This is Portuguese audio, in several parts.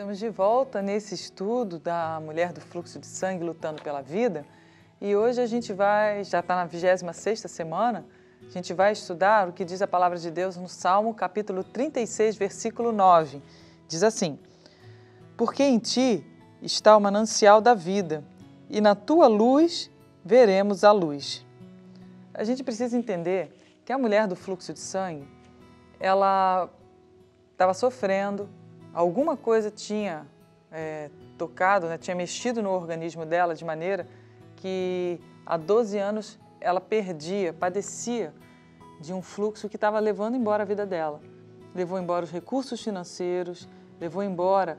Estamos de volta nesse estudo da mulher do fluxo de sangue lutando pela vida e hoje a gente vai, já está na 26 semana, a gente vai estudar o que diz a palavra de Deus no Salmo capítulo 36, versículo 9. Diz assim: Porque em ti está o manancial da vida e na tua luz veremos a luz. A gente precisa entender que a mulher do fluxo de sangue, ela estava sofrendo, alguma coisa tinha é, tocado, né, tinha mexido no organismo dela de maneira que há 12 anos ela perdia, padecia de um fluxo que estava levando embora a vida dela. Levou embora os recursos financeiros, levou embora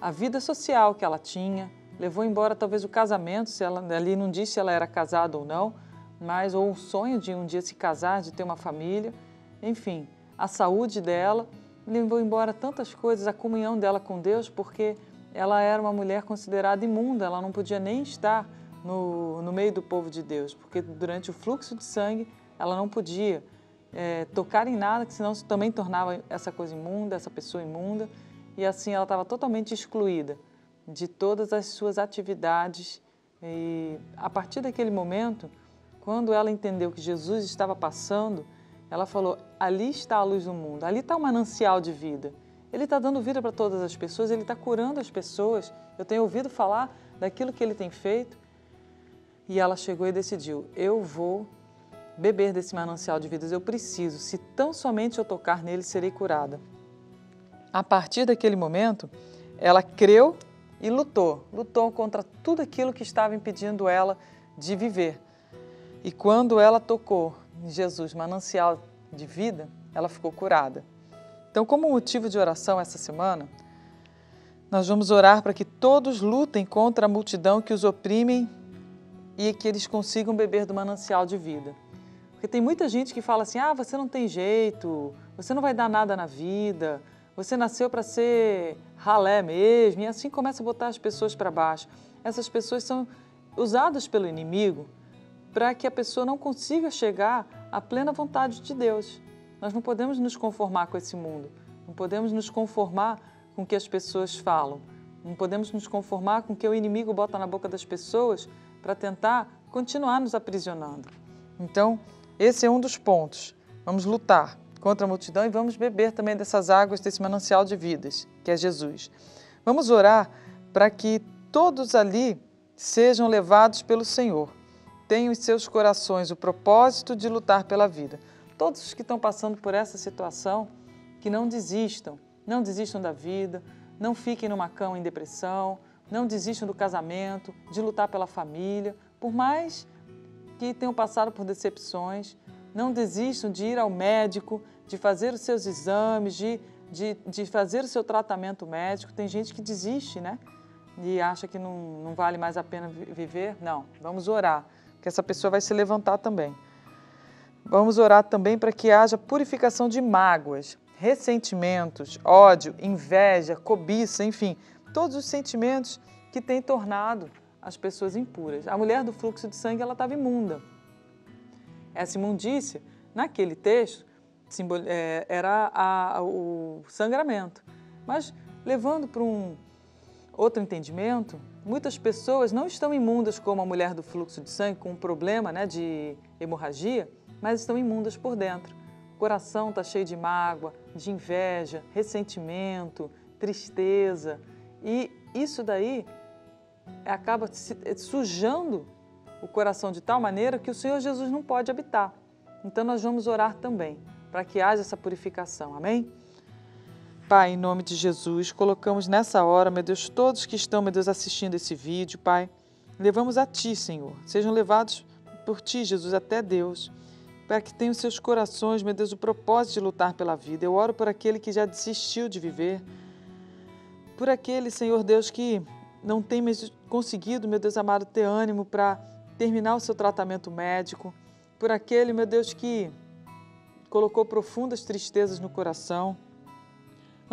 a vida social que ela tinha, levou embora talvez o casamento, se ela ali não disse se ela era casada ou não, mas ou o sonho de um dia se casar, de ter uma família, enfim, a saúde dela levou embora tantas coisas, a comunhão dela com Deus, porque ela era uma mulher considerada imunda, ela não podia nem estar no, no meio do povo de Deus, porque durante o fluxo de sangue ela não podia é, tocar em nada, que senão também tornava essa coisa imunda, essa pessoa imunda, e assim ela estava totalmente excluída de todas as suas atividades. E a partir daquele momento, quando ela entendeu que Jesus estava passando, ela falou: ali está a luz do mundo, ali está o manancial de vida. Ele está dando vida para todas as pessoas, ele está curando as pessoas. Eu tenho ouvido falar daquilo que ele tem feito. E ela chegou e decidiu: eu vou beber desse manancial de vidas, eu preciso. Se tão somente eu tocar nele, serei curada. A partir daquele momento, ela creu e lutou lutou contra tudo aquilo que estava impedindo ela de viver. E quando ela tocou Jesus, manancial de vida, ela ficou curada. Então, como motivo de oração essa semana, nós vamos orar para que todos lutem contra a multidão que os oprimem e que eles consigam beber do manancial de vida. Porque tem muita gente que fala assim: ah, você não tem jeito, você não vai dar nada na vida, você nasceu para ser ralé mesmo, e assim começa a botar as pessoas para baixo. Essas pessoas são usadas pelo inimigo para que a pessoa não consiga chegar à plena vontade de Deus. Nós não podemos nos conformar com esse mundo, não podemos nos conformar com o que as pessoas falam, não podemos nos conformar com o que o inimigo bota na boca das pessoas para tentar continuar nos aprisionando. Então, esse é um dos pontos. Vamos lutar contra a multidão e vamos beber também dessas águas, desse manancial de vidas, que é Jesus. Vamos orar para que todos ali sejam levados pelo Senhor têm em seus corações o propósito de lutar pela vida. Todos os que estão passando por essa situação, que não desistam, não desistam da vida, não fiquem numa cama em depressão, não desistam do casamento, de lutar pela família, por mais que tenham passado por decepções, não desistam de ir ao médico, de fazer os seus exames, de, de, de fazer o seu tratamento médico. Tem gente que desiste, né? E acha que não, não vale mais a pena viver. Não, vamos orar que essa pessoa vai se levantar também. Vamos orar também para que haja purificação de mágoas, ressentimentos, ódio, inveja, cobiça, enfim, todos os sentimentos que têm tornado as pessoas impuras. A mulher do fluxo de sangue ela estava imunda. Essa imundícia, naquele texto, é, era a, o sangramento. Mas levando para um outro entendimento, muitas pessoas não estão imundas como a mulher do fluxo de sangue, com um problema né, de hemorragia, mas estão imundas por dentro. O coração está cheio de mágoa, de inveja, ressentimento, tristeza. E isso daí acaba sujando o coração de tal maneira que o Senhor Jesus não pode habitar. Então nós vamos orar também para que haja essa purificação. Amém? Pai, em nome de Jesus, colocamos nessa hora, meu Deus, todos que estão, meu Deus, assistindo esse vídeo, Pai, levamos a Ti, Senhor. Sejam levados por Ti, Jesus, até Deus, para que tenham seus corações, meu Deus, o propósito de lutar pela vida. Eu oro por aquele que já desistiu de viver, por aquele, Senhor Deus, que não tem conseguido, meu Deus amado, ter ânimo para terminar o seu tratamento médico, por aquele, meu Deus, que colocou profundas tristezas no coração.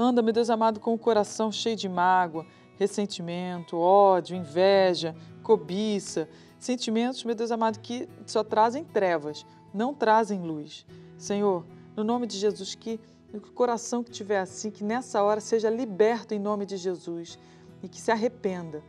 Anda, meu Deus amado, com o coração cheio de mágoa, ressentimento, ódio, inveja, cobiça, sentimentos, meu Deus amado, que só trazem trevas, não trazem luz. Senhor, no nome de Jesus, que o coração que estiver assim, que nessa hora seja liberto em nome de Jesus e que se arrependa.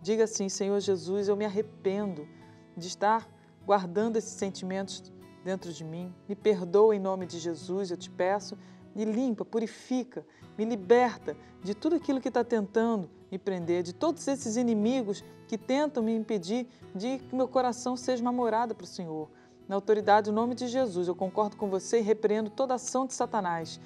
Diga assim: Senhor Jesus, eu me arrependo de estar guardando esses sentimentos dentro de mim. Me perdoa em nome de Jesus, eu te peço. Me limpa, purifica, me liberta de tudo aquilo que está tentando me prender, de todos esses inimigos que tentam me impedir de que meu coração seja uma morada para o Senhor. Na autoridade, em nome de Jesus, eu concordo com você e repreendo toda ação de Satanás.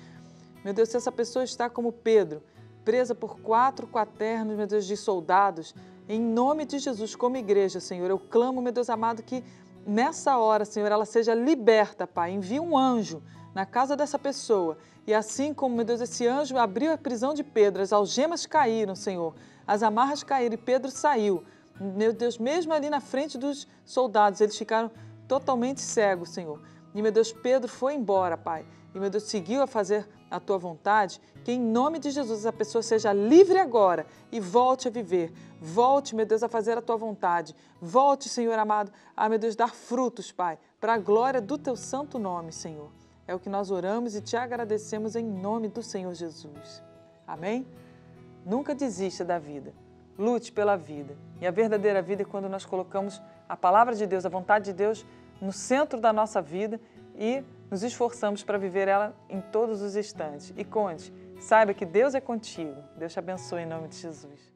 Meu Deus, se essa pessoa está como Pedro, presa por quatro quaternos, meu Deus, de soldados, em nome de Jesus, como igreja, Senhor, eu clamo, meu Deus amado, que nessa hora, Senhor, ela seja liberta, Pai. Envia um anjo na casa dessa pessoa. E assim como, meu Deus, esse anjo abriu a prisão de Pedro, as algemas caíram, Senhor, as amarras caíram e Pedro saiu. Meu Deus, mesmo ali na frente dos soldados, eles ficaram totalmente cegos, Senhor. E, meu Deus, Pedro foi embora, Pai. E, meu Deus, seguiu a fazer a tua vontade. Que, em nome de Jesus, essa pessoa seja livre agora e volte a viver. Volte, meu Deus, a fazer a tua vontade. Volte, Senhor amado, a, meu Deus, dar frutos, Pai, para a glória do teu santo nome, Senhor. É o que nós oramos e te agradecemos em nome do Senhor Jesus. Amém? Nunca desista da vida. Lute pela vida. E a verdadeira vida é quando nós colocamos a palavra de Deus, a vontade de Deus no centro da nossa vida e nos esforçamos para viver ela em todos os instantes. E conte, saiba que Deus é contigo. Deus te abençoe em nome de Jesus.